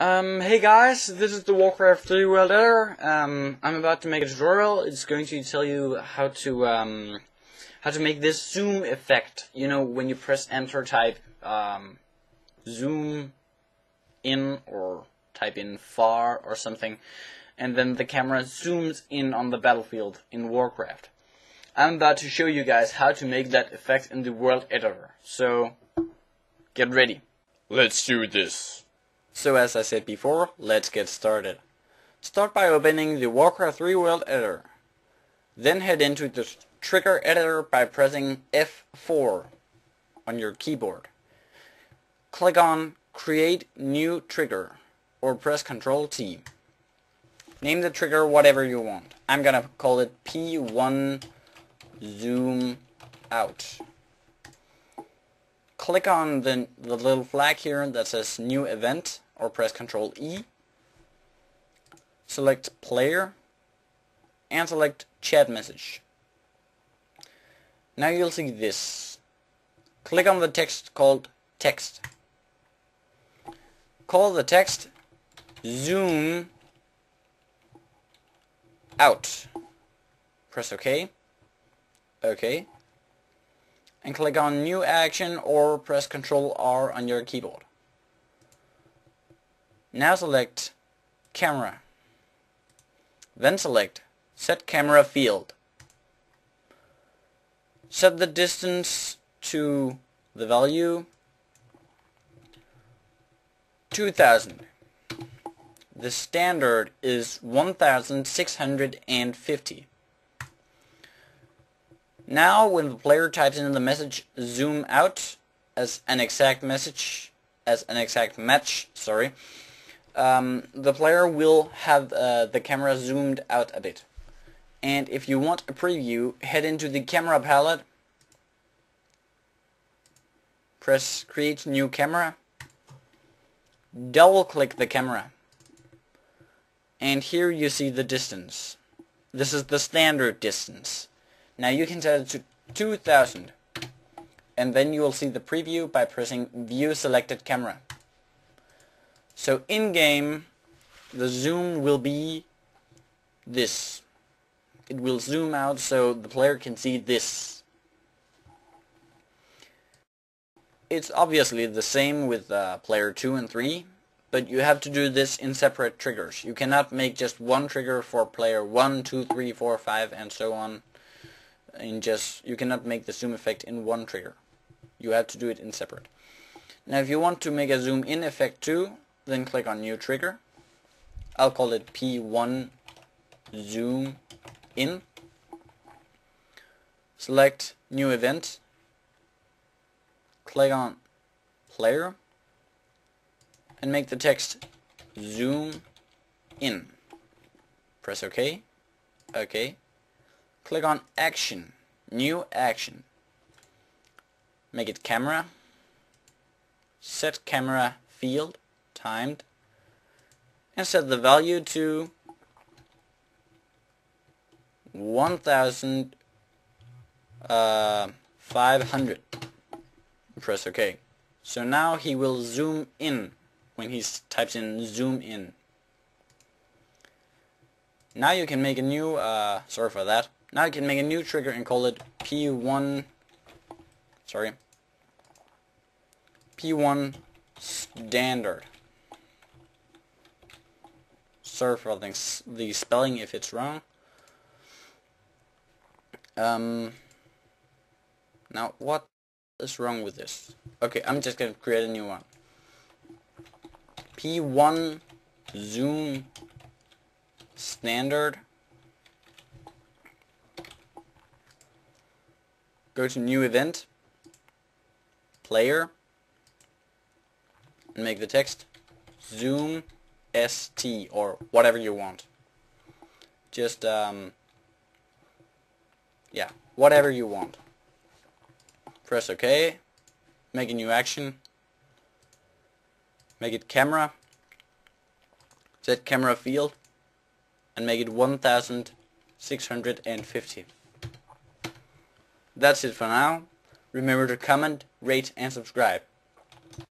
Um, hey guys, this is the Warcraft 3 World Editor. Um, I'm about to make a tutorial. It's going to tell you how to um, how to make this zoom effect. You know, when you press enter, type um, zoom in or type in far or something, and then the camera zooms in on the battlefield in Warcraft. I'm about to show you guys how to make that effect in the World Editor. So, get ready. Let's do this. So as I said before, let's get started. Start by opening the Warcraft 3 World Editor. Then head into the trigger editor by pressing F4 on your keyboard. Click on Create New Trigger or press Ctrl T. Name the trigger whatever you want. I'm gonna call it P1 Zoom Out click on the, the little flag here that says new event or press Ctrl E. Select player and select chat message. Now you'll see this. Click on the text called text. Call the text zoom out. Press OK. OK and click on New Action or press Ctrl R on your keyboard. Now select Camera. Then select Set Camera Field. Set the distance to the value 2000. The standard is 1650. Now when the player types in the message zoom out as an exact message, as an exact match, sorry, um, the player will have uh, the camera zoomed out a bit. And if you want a preview, head into the camera palette, press create new camera, double click the camera, and here you see the distance. This is the standard distance. Now you can set it to 2000 and then you will see the preview by pressing view selected camera. So in game the zoom will be this. It will zoom out so the player can see this. It's obviously the same with uh, player 2 and 3, but you have to do this in separate triggers. You cannot make just one trigger for player 1, 2, 3, 4, 5 and so on in just you cannot make the zoom effect in one trigger. You have to do it in separate. Now if you want to make a zoom in effect too then click on new trigger. I'll call it P1 zoom in. Select new event. Click on player and make the text zoom in. Press OK. OK Click on Action, New Action. Make it Camera. Set Camera Field, Timed. And set the value to 1500. Uh, Press OK. So now he will zoom in when he types in zoom in. Now you can make a new, uh, sorry for that, now I can make a new trigger and call it P1, sorry, P1 standard. Sorry for the spelling if it's wrong. Um, now what is wrong with this? Okay, I'm just going to create a new one. P1 zoom standard go to new event, player, and make the text zoom st or whatever you want. Just, um, yeah, whatever you want. Press OK, make a new action, make it camera, set camera field, and make it 1650. That's it for now. Remember to comment, rate, and subscribe.